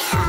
high.